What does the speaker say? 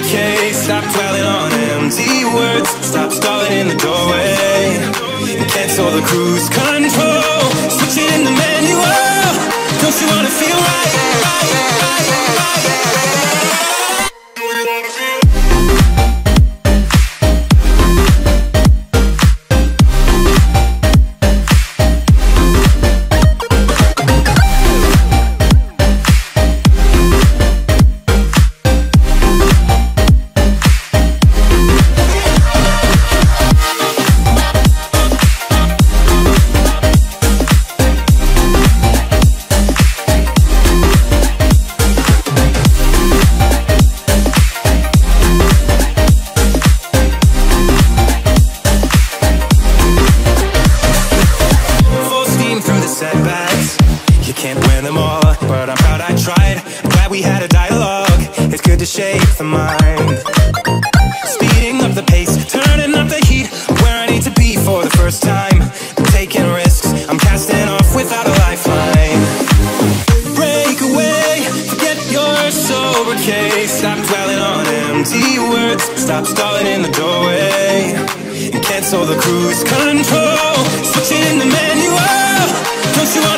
Case. Stop dwelling on empty words. Stop stalling in the doorway. Cancel the cruise control. them all But I'm proud I tried. Glad we had a dialogue. It's good to shake the mind. Speeding up the pace Turning up the heat. Where I need to be for the first time. Taking risks I'm casting off without a lifeline. Break away Forget your sober case. Stop dwelling on empty words. Stop stalling in the doorway. And cancel the cruise control. Switching the manual. Don't you want?